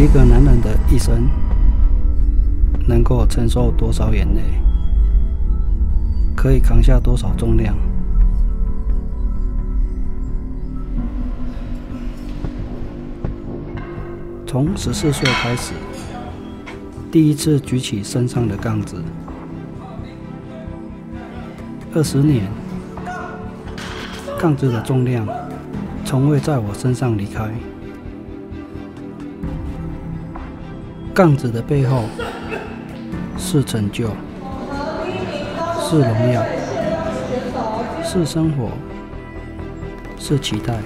一个男人的一生能够承受多少眼泪，可以扛下多少重量？从十四岁开始，第一次举起身上的杠子，二十年，杠子的重量从未在我身上离开。杠子的背后是成就，是荣耀，是生活，是期待，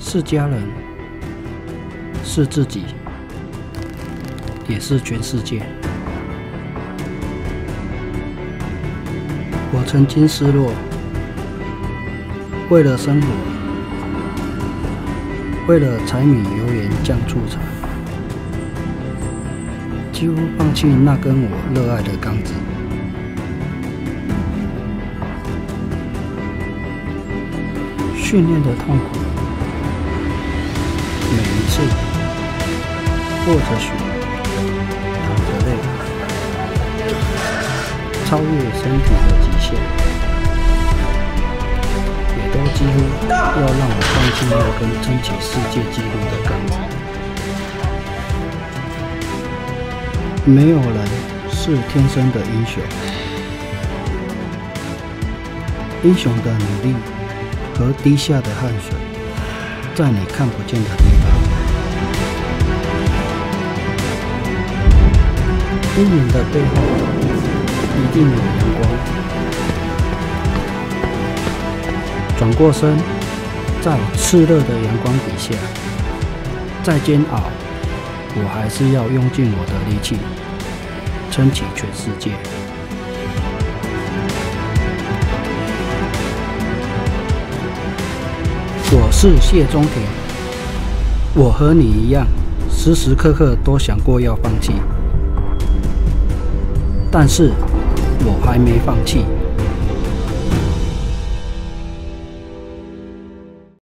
是家人。是自己，也是全世界。我曾经失落，为了生活，为了柴米油盐酱醋茶，几乎放弃那根我热爱的杆子。训练的痛苦，每一次。或者许淌着泪，超越身体的极限，也都几乎要让我放弃那根撑起世界纪录的杆子。没有人是天生的英雄，英雄的努力和滴下的汗水，在你看不见的地方。阴影的背后，一定有阳光。转过身，在炽热的阳光底下，再煎熬，我还是要用尽我的力气，撑起全世界。我是谢中田，我和你一样，时时刻刻都想过要放弃。但是我还没放弃。